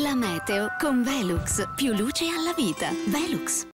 La meteo con Velux. Più luce alla vita. Velux.